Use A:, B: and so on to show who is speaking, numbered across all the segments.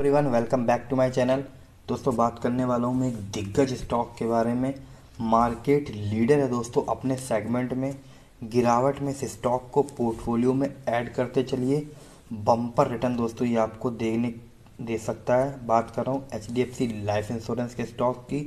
A: Everyone welcome back to my channel दोस्तों, बात करने वाला हूँ मैं एक दिग्गज स्टॉक के बारे में। मार्केट लीडर है दोस्तों, अपने सेगमेंट में, गिरावट में इस स्टॉक को पोर्टफोलियो में ऐड करते चलिए। बम्पर रिटर्न दोस्तों, ये आपको देने दे सकता है। बात कर रहा हूँ एच लाइफ इंश्योरेंस के स्टॉक की।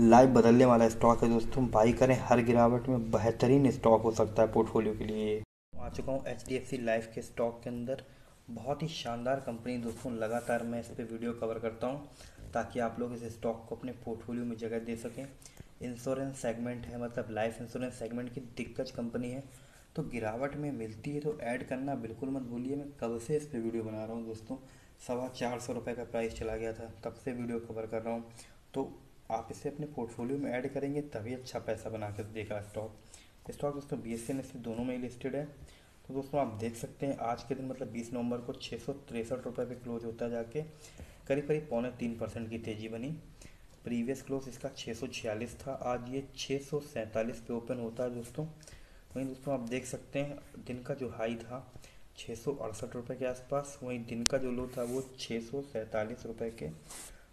A: लाइफ बदलने वाला स्टॉक है दोस्तों बाई करें। हर गिरावट में बेहतरीन स्टॉक हो सकता है पोर्टफोलियो के लिए। आ चुका हूँ एच लाइफ के स्टॉक के अंदर। बहुत ही शानदार कंपनी दोस्तों। लगातार मैं इस पर वीडियो कवर करता हूँ ताकि आप लोग इस स्टॉक को अपने पोर्टफोलियो में जगह दे सकें। इंश्योरेंस सेगमेंट है मतलब लाइफ इंश्योरेंस सेगमेंट की दिग्गज कंपनी है। तो गिरावट में मिलती है तो ऐड करना बिल्कुल मत भूलिए। मैं कब से इस पर वीडियो बना रहा हूँ दोस्तों। सवा चार सौ रुपये का प्राइस चला गया था, तब से वीडियो कवर कर रहा हूँ। तो आप इसे अपने पोर्टफोलियो में ऐड करेंगे, तभी अच्छा पैसा बना कर देगा स्टॉक। स्टॉक दोस्तों बी एस एन दोनों में लिस्टेड है। तो दोस्तों आप देख सकते हैं, आज के दिन मतलब 20 नवंबर को छः सौ तिरसठ रुपये पे क्लोज होता जाके। करीब करीब पौने तीन परसेंट की तेज़ी बनी। प्रीवियस क्लोज इसका छः सौ छियालीस था, आज ये छः सौ सैंतालीस पे ओपन होता है दोस्तों। वहीं दोस्तों आप देख सकते हैं, दिन का जो हाई था छः सौ अड़सठ रुपये के आसपास, वहीं दिन का जो लो था वो छः सौ सैंतालीस रुपये के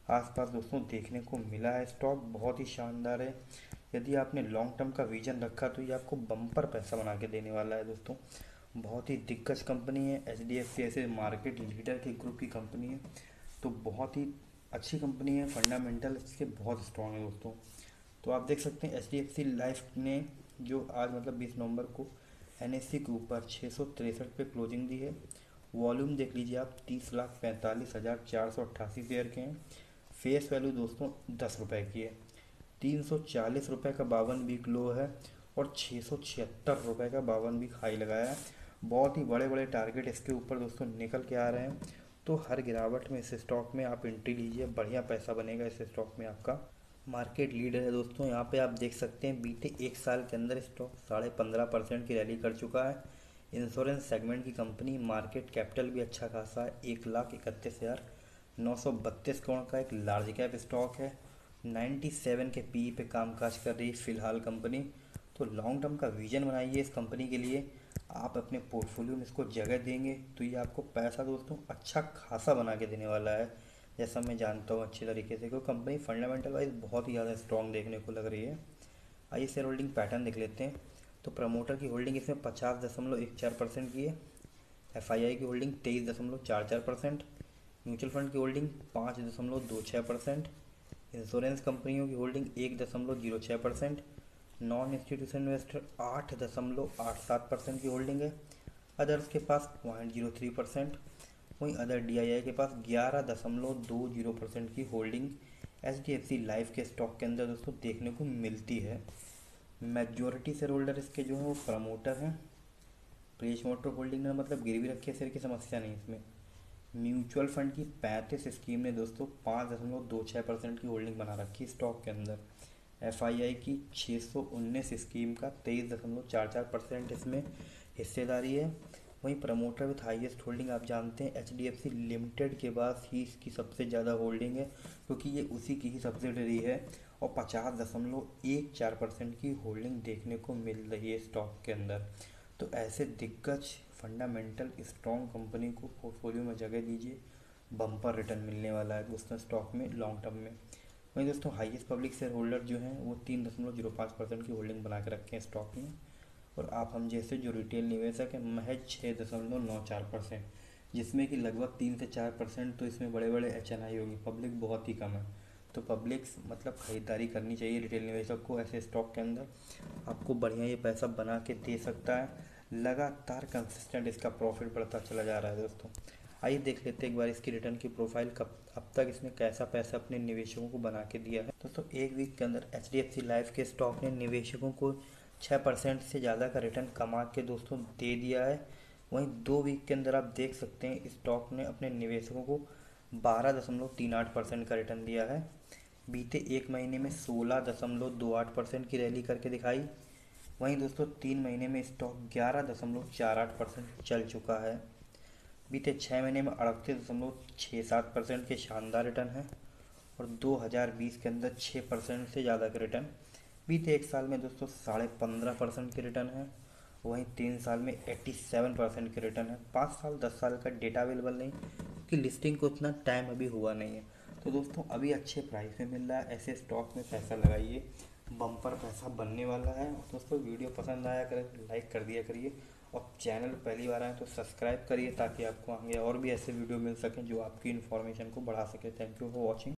A: आसपास दोस्तों देखने को मिला है। स्टॉक बहुत ही शानदार है। यदि आपने लॉन्ग टर्म का विजन रखा तो ये आपको बम्पर पैसा बना के देने वाला है दोस्तों। बहुत ही दिग्गज कंपनी है एच डी एफ़ सी ऐसे मार्केट लीडर के ग्रुप की कंपनी है। तो बहुत ही अच्छी कंपनी है फंडामेंटल इसके बहुत स्ट्रॉन्ग है दोस्तों। तो आप देख सकते हैं H D F C life ने जो आज मतलब बीस नवंबर को एन एस सी के ऊपर छः सौ तिरसठ पे क्लोजिंग दी है। वॉल्यूम देख लीजिए आप, तीस लाख पैंतालीस हज़ार चार सौ अट्ठासी शेयर के हैं। फेस वैल्यू दोस्तों दस रुपये की है। तीन सौ चालीस रुपये का बावन वीक लो है और छः सौ छिहत्तर रुपये का बावन वीक हाई लगाया है। बहुत ही बड़े बड़े टारगेट इसके ऊपर दोस्तों निकल के आ रहे हैं। तो हर गिरावट में, इस स्टॉक में आप एंट्री लीजिए, बढ़िया पैसा बनेगा इस स्टॉक में आपका। मार्केट लीडर है दोस्तों, यहाँ पे आप देख सकते हैं, बीते एक साल के अंदर स्टॉक साढ़े पंद्रह परसेंट की रैली कर चुका है। इंश्योरेंस सेगमेंट की कंपनी मार्केट कैपिटल भी अच्छा खासा है, एक लाख इकतीस हज़ार नौ सौ बत्तीस करोड़ का एक लार्ज कैप स्टॉक है। नाइन्टी सेवन के पी पे कामकाज कर रही है फ़िलहाल कंपनी तो लॉन्ग टर्म का विजन बनाइए इस कंपनी के लिए। आप अपने पोर्टफोलियो में इसको जगह देंगे तो ये आपको पैसा दोस्तों अच्छा खासा बना के देने वाला है। जैसा मैं जानता हूँ अच्छी तरीके से, क्योंकि कंपनी फंडामेंटल वाइज बहुत ही ज़्यादा स्ट्रॉन्ग देखने को लग रही है। आइए शेयर होल्डिंग पैटर्न देख लेते हैं। तो प्रमोटर की होल्डिंग इसमें पचास दशमलव एक चार परसेंट की है। एफ़ आई आई की होल्डिंग तेईस दशमलव चार चार परसेंट। म्यूचुअल फंड की होल्डिंग पाँच दशमलव दो छः परसेंट। इंश्योरेंस कंपनियों की होल्डिंग एक दशमलव ज़ीरो छः परसेंट। नॉन इंस्टीट्यूशन इन्वेस्टर आठ दशमलव आठ सात परसेंट की होल्डिंग है। अदर्स के पास पॉइंट ज़ीरो थ्री परसेंट वहीं अदर डी के पास ग्यारह दशमलव दो ज़ीरो परसेंट की holding H D F C life के स्टॉक के अंदर दोस्तों देखने को मिलती है। मेजोरिटी शेयर होल्डर इसके जो हैं वो प्रमोटर हैं। प्रेस मोटर होल्डिंग ने मतलब गिरवी रखी है शेयर की समस्या नहीं इसमें। म्यूचुअल फंड की पैंतीस स्कीम ने दोस्तों पाँच दशमलव दो छः परसेंट की होल्डिंग बना रखी स्टॉक के अंदर। एफआईआई की 619 स्कीम का तेईस दशमलव चार चार परसेंट इसमें हिस्सेदारी है। वहीं प्रमोटर विथ हाईएस्ट होल्डिंग, आप जानते हैं H D F C limited के पास ही इसकी सबसे ज़्यादा होल्डिंग है, क्योंकि ये उसी की ही सब्सिडरी है और पचास दशमलव एक चार परसेंट की होल्डिंग देखने को मिल रही है स्टॉक के अंदर। तो ऐसे दिग्गज फंडामेंटल स्ट्रॉन्ग कंपनी को पोर्टफोलियो में जगह दीजिए, बम्पर रिटर्न मिलने वाला है दोस्तों स्टॉक में, लॉन्ग टर्म में। वहीं दोस्तों हाईएस्ट पब्लिक शेयर होल्डर जो हैं, वो तीन दशमलव ज़ीरो पाँच परसेंट की होल्डिंग बना के रखे हैं स्टॉक में। और आप हम जैसे जो रिटेल निवेशक हैं, महज छः दशमलव नौ चार परसेंट, जिसमें कि लगभग तीन से चार परसेंट तो इसमें बड़े बड़े एच एन आई होगी पब्लिक बहुत ही कम है। तो पब्लिक मतलब ख़रीदारी करनी चाहिए रिटेल निवेशक को ऐसे स्टॉक के अंदर। आपको बढ़िया ये पैसा बना के दे सकता है। लगातार कंसिस्टेंट इसका प्रॉफिट बढ़ता चला जा रहा है दोस्तों। आइए देख लेते हैं एक बार इसकी रिटर्न की प्रोफ़ाइल कब, अब तक इसने कैसा पैसा अपने निवेशकों को बना के दिया है। दोस्तों, एक वीक के अंदर H D F C life के स्टॉक ने निवेशकों को छः परसेंट से ज़्यादा का रिटर्न कमा के दोस्तों दे दिया है। वहीं दो वीक के अंदर आप देख सकते हैं स्टॉक ने अपने निवेशकों को बारह दशमलव तीन आठ परसेंट का रिटर्न दिया है। बीते एक महीने में सोलह दशमलव दो आठ परसेंट की रैली करके दिखाई। वहीं दोस्तों, तीन महीने में स्टॉक ग्यारह दशमलव चार आठ परसेंट चल चुका है। बीते छः महीने में अड़तीस दशमलव छः सात परसेंट के शानदार रिटर्न है और 2020 के अंदर छः परसेंट से ज़्यादा के रिटर्न। बीते एक साल में दोस्तों साढ़े पंद्रह परसेंट के रिटर्न है, वहीं तीन साल में 87 परसेंट के रिटर्न है। पाँच साल, दस साल का डेटा अवेलेबल नहीं, कि लिस्टिंग को उतना टाइम अभी हुआ नहीं है। तो दोस्तों अभी अच्छे प्राइस में मिल रहा है, ऐसे स्टॉक में पैसा लगाइए, बम्पर पैसा बनने वाला है। दोस्तों वीडियो पसंद आया करें, लाइक कर दिया करिए। और चैनल पहली बार आए तो सब्सक्राइब करिए ताकि आपको आगे और भी ऐसे वीडियो मिल सकें जो आपकी इन्फॉर्मेशन को बढ़ा सके। Thank you for watching